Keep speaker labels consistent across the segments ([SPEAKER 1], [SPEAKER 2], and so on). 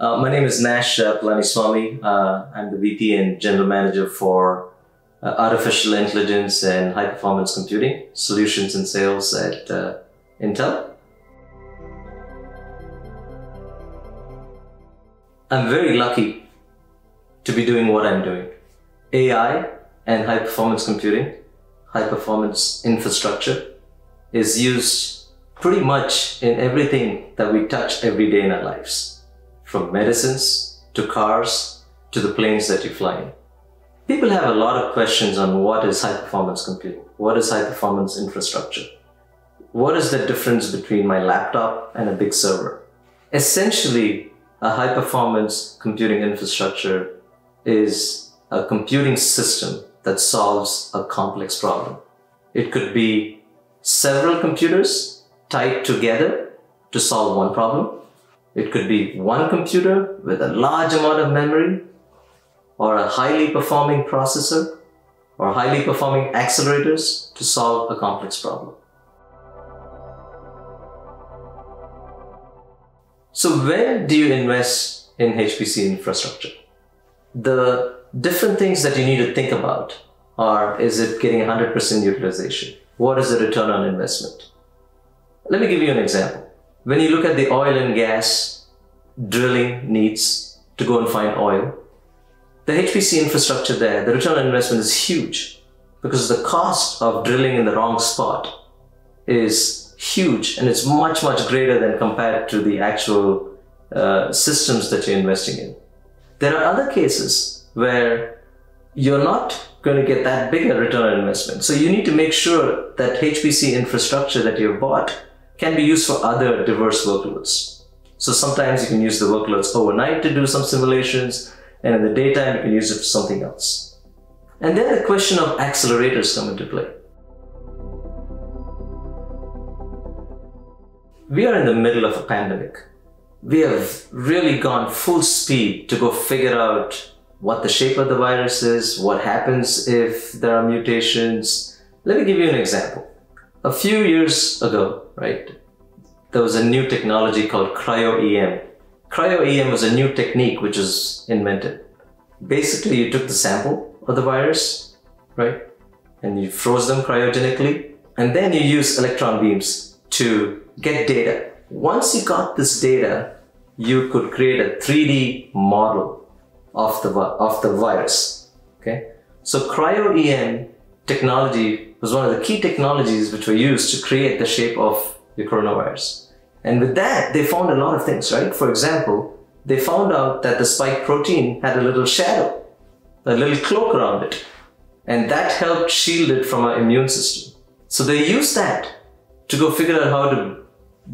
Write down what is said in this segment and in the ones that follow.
[SPEAKER 1] Uh, my name is Nash uh, Palaniswamy. Uh, I'm the VP and General Manager for uh, Artificial Intelligence and High Performance Computing Solutions and Sales at uh, Intel. I'm very lucky to be doing what I'm doing. AI and high performance computing, high performance infrastructure is used pretty much in everything that we touch every day in our lives, from medicines to cars to the planes that you fly in. People have a lot of questions on what is high performance computing, what is high performance infrastructure, what is the difference between my laptop and a big server. Essentially, a high performance computing infrastructure is a computing system that solves a complex problem. It could be several computers tied together to solve one problem. It could be one computer with a large amount of memory or a highly performing processor or highly performing accelerators to solve a complex problem. So where do you invest in HPC infrastructure? The different things that you need to think about are, is it getting 100% utilization? What is the return on investment? Let me give you an example. When you look at the oil and gas drilling needs to go and find oil, the HPC infrastructure there, the return on investment is huge because the cost of drilling in the wrong spot is huge and it's much, much greater than compared to the actual uh, systems that you're investing in. There are other cases where you're not going to get that big a return on investment. So you need to make sure that HPC infrastructure that you've bought can be used for other diverse workloads. So sometimes you can use the workloads overnight to do some simulations, and in the daytime you can use it for something else. And then the question of accelerators come into play. We are in the middle of a pandemic. We have really gone full speed to go figure out what the shape of the virus is, what happens if there are mutations. Let me give you an example. A few years ago, right, there was a new technology called cryo-EM. Cryo-EM was a new technique which was invented. Basically, you took the sample of the virus, right, and you froze them cryogenically, and then you use electron beams to get data. Once you got this data, you could create a 3D model of the, of the virus. Okay, so cryo-EM technology was one of the key technologies which were used to create the shape of the coronavirus. And with that, they found a lot of things, right? For example, they found out that the spike protein had a little shadow, a little cloak around it. And that helped shield it from our immune system. So they used that to go figure out how to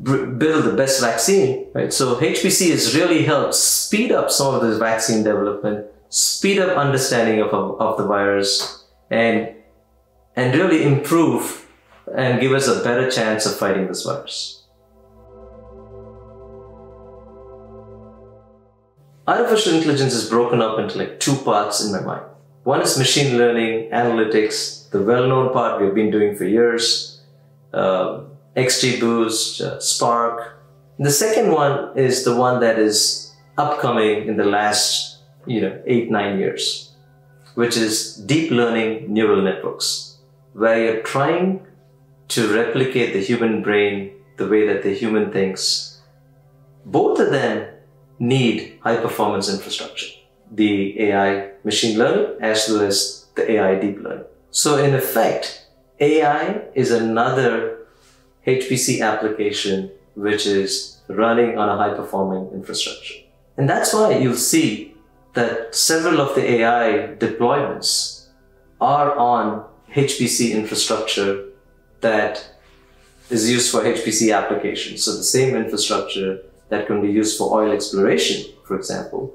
[SPEAKER 1] build the best vaccine, right? So HPC has really helped speed up some of this vaccine development, speed up understanding of, of the virus, and and really improve and give us a better chance of fighting this virus. Artificial intelligence is broken up into like two parts in my mind. One is machine learning, analytics, the well-known part we've been doing for years. Um, XGBoost, uh, Spark. The second one is the one that is upcoming in the last, you know, eight, nine years, which is deep learning neural networks, where you're trying to replicate the human brain the way that the human thinks. Both of them need high performance infrastructure, the AI machine learning as well as the AI deep learning. So in effect, AI is another HPC application which is running on a high performing infrastructure. And that's why you'll see that several of the AI deployments are on HPC infrastructure that is used for HPC applications. So the same infrastructure that can be used for oil exploration, for example,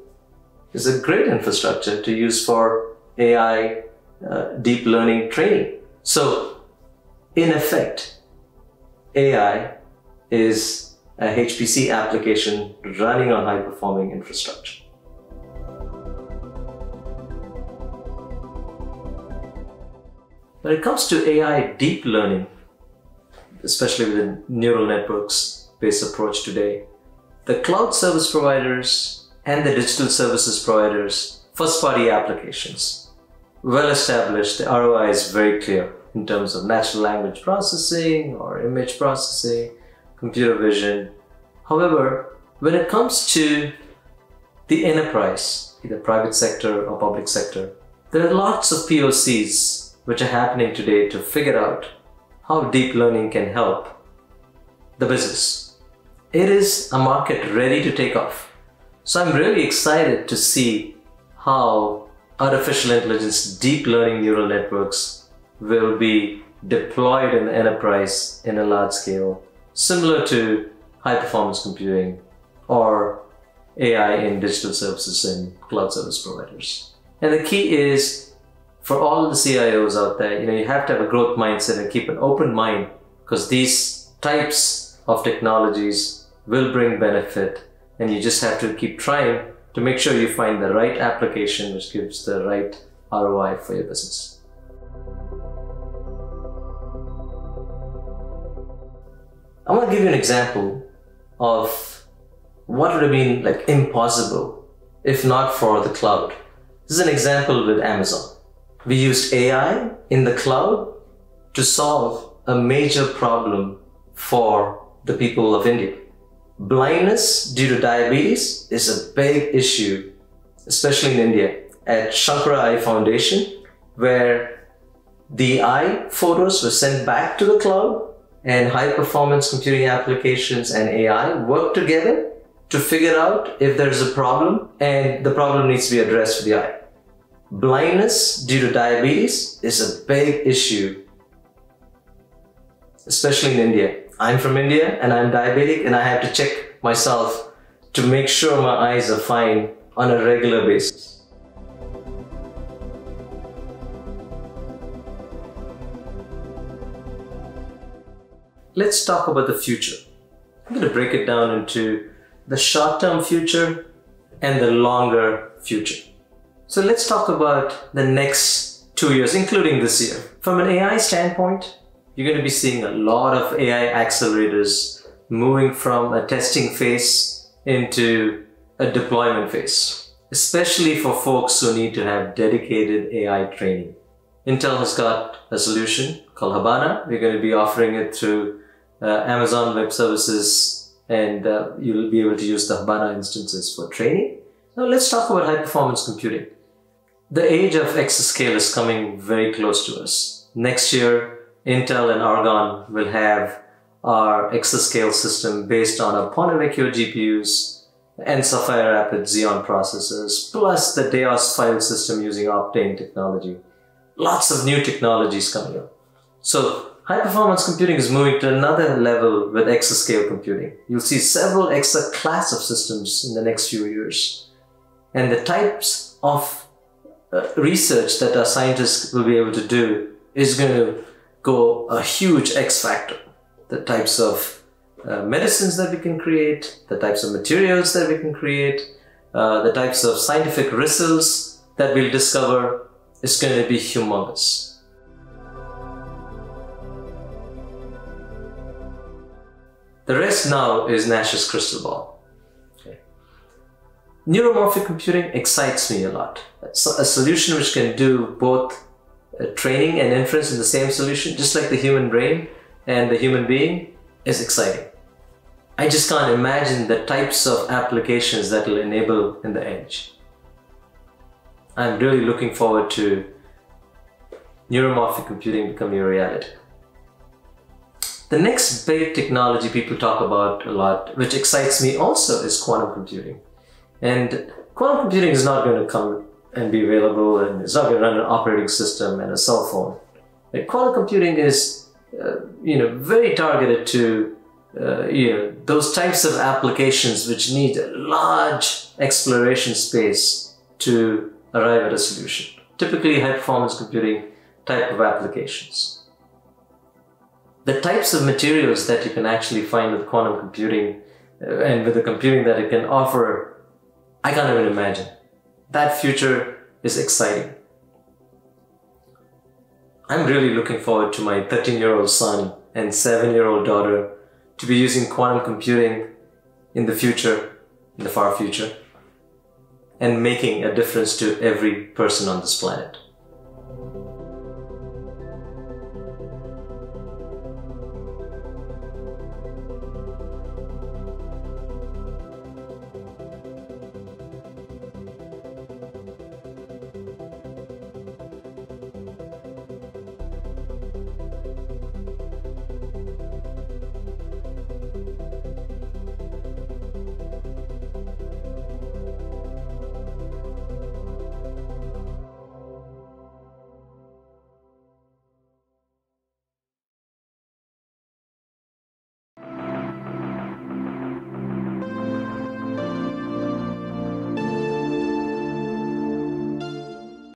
[SPEAKER 1] is a great infrastructure to use for AI uh, deep learning training. So in effect, AI is a HPC application running on high performing infrastructure. When it comes to AI deep learning, especially with the neural networks based approach today, the cloud service providers and the digital services providers first party applications. Well established, the ROI is very clear in terms of natural language processing or image processing, computer vision. However, when it comes to the enterprise, either private sector or public sector, there are lots of POCs which are happening today to figure out how deep learning can help the business. It is a market ready to take off. So I'm really excited to see how artificial intelligence, deep learning neural networks will be deployed in the enterprise in a large scale, similar to high performance computing or AI in digital services and cloud service providers. And the key is for all the CIOs out there, you know, you have to have a growth mindset and keep an open mind because these types of technologies will bring benefit and you just have to keep trying to make sure you find the right application which gives the right ROI for your business. I want to give you an example of what would have been like impossible if not for the cloud. This is an example with Amazon. We used AI in the cloud to solve a major problem for the people of India. Blindness due to diabetes is a big issue, especially in India. At Sankara Eye Foundation, where the eye photos were sent back to the cloud and high performance computing applications and AI work together to figure out if there's a problem and the problem needs to be addressed for the eye. Blindness due to diabetes is a big issue, especially in India. I'm from India and I'm diabetic and I have to check myself to make sure my eyes are fine on a regular basis. Let's talk about the future. I'm going to break it down into the short term future and the longer future. So let's talk about the next two years, including this year. From an AI standpoint, you're going to be seeing a lot of AI accelerators moving from a testing phase into a deployment phase, especially for folks who need to have dedicated AI training. Intel has got a solution called Habana. We're going to be offering it through uh, Amazon Web Services and uh, you'll be able to use the Habana instances for training. Now let's talk about high performance computing. The age of exascale is coming very close to us. Next year, Intel and Argonne will have our exascale system based on our Ponte Vecchio GPUs and Sapphire Rapid Xeon processors, plus the DAOS file system using Optane technology. Lots of new technologies coming up. So high performance computing is moving to another level with exascale computing. You'll see several exa class of systems in the next few years. And the types of research that our scientists will be able to do is going to go a huge X factor. The types of uh, medicines that we can create, the types of materials that we can create, uh, the types of scientific results that we'll discover is going to be humongous. The rest now is Nash's crystal ball. Neuromorphic computing excites me a lot. It's a solution which can do both uh, training and inference in the same solution, just like the human brain and the human being, is exciting. I just can't imagine the types of applications that will enable in the edge. I'm really looking forward to neuromorphic computing becoming a reality. The next big technology people talk about a lot, which excites me also, is quantum computing. And quantum computing is not going to come and be available and it's not going to run an operating system and a cell phone. Like quantum computing is, uh, you know, very targeted to, uh, you know, those types of applications which need a large exploration space to arrive at a solution. Typically high performance computing type of applications. The types of materials that you can actually find with quantum computing uh, and with the computing that it can offer, I can't even imagine that future is exciting. I'm really looking forward to my 13 year old son and 7 year old daughter to be using quantum computing in the future, in the far future. and making a difference to every person on this planet.